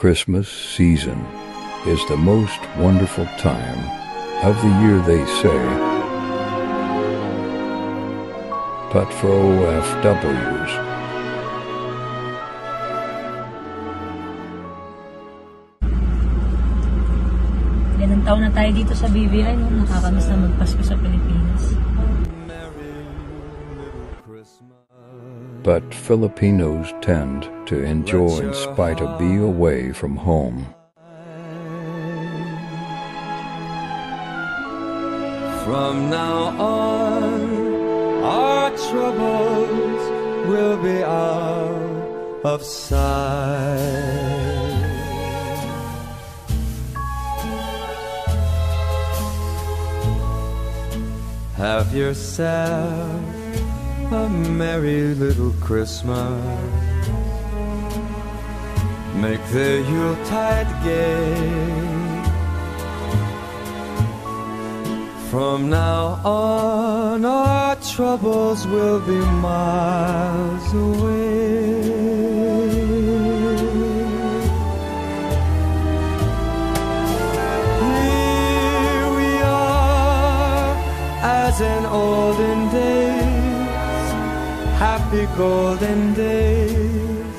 Christmas season is the most wonderful time of the year, they say. But for OFWs, Ilang taon na tayo dito sa BVI, no? Nakakamiss na magpasko sa Pilipinas. But Filipinos tend to enjoy in spite of being away from home. From now on, our troubles will be out of sight. Have yourself a merry little Christmas. Make the Yuletide gay. From now on, our troubles will be miles away. Here we are, as in olden days, happy golden days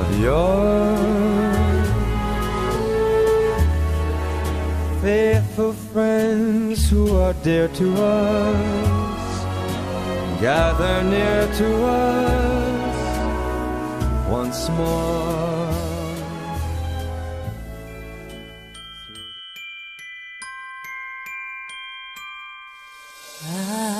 of yore. Faithful friends who are dear to us, gather near to us once more. Don't